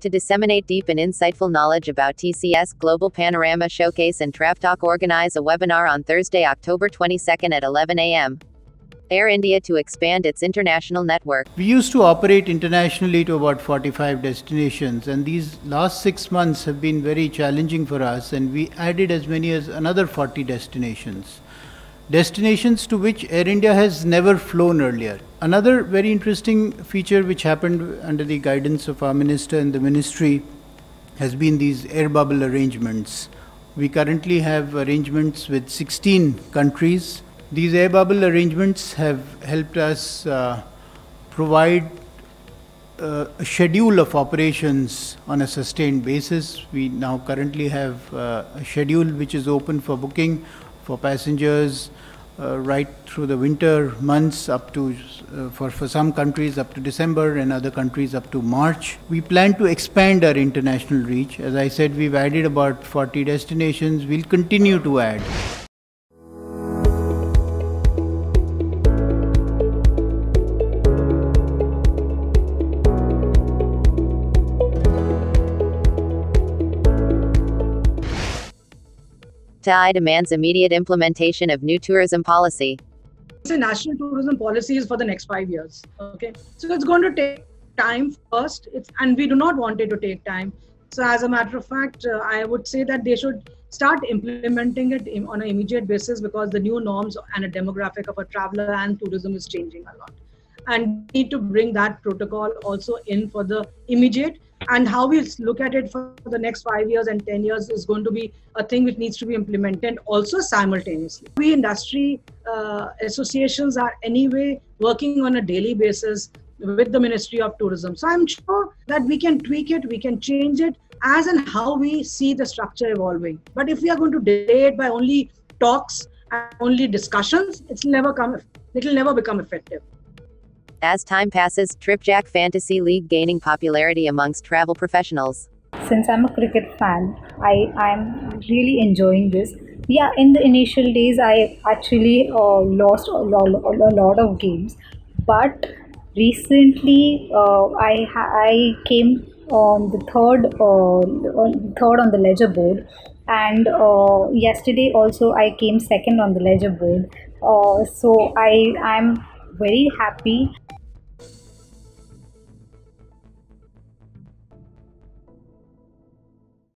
To disseminate deep and insightful knowledge about TCS Global Panorama Showcase and Travtalk organize a webinar on Thursday, October 22nd at 11 a.m. Air India to expand its international network. We used to operate internationally to about 45 destinations, and these last six months have been very challenging for us, and we added as many as another 40 destinations. Destinations to which Air India has never flown earlier. Another very interesting feature which happened under the guidance of our minister and the ministry has been these air bubble arrangements. We currently have arrangements with 16 countries these air bubble arrangements have helped us uh, provide uh, a schedule of operations on a sustained basis. We now currently have uh, a schedule which is open for booking for passengers uh, right through the winter months up to, uh, for, for some countries up to December and other countries up to March. We plan to expand our international reach. As I said, we've added about 40 destinations. We'll continue to add. TAAI demands immediate implementation of new tourism policy. The national tourism policy is for the next five years. Okay, so it's going to take time first. It's and we do not want it to take time. So as a matter of fact, uh, I would say that they should start implementing it on an immediate basis because the new norms and a demographic of a traveler and tourism is changing a lot and need to bring that protocol also in for the immediate and how we look at it for the next five years and 10 years is going to be a thing which needs to be implemented also simultaneously. We industry uh, associations are anyway working on a daily basis with the Ministry of Tourism. So I'm sure that we can tweak it, we can change it as and how we see the structure evolving. But if we are going to delay it by only talks and only discussions, it's never come, it'll never become effective. As time passes, Tripjack Fantasy League gaining popularity amongst travel professionals. Since I'm a cricket fan, I I'm really enjoying this. Yeah, in the initial days, I actually uh, lost a lot, a lot of games, but recently uh, I I came on the third uh, third on the ledger board and uh, yesterday also i came second on the ledger board uh, so i i'm very happy